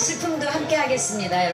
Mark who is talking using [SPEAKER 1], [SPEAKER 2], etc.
[SPEAKER 1] 슬픔도 함께 하겠습니다.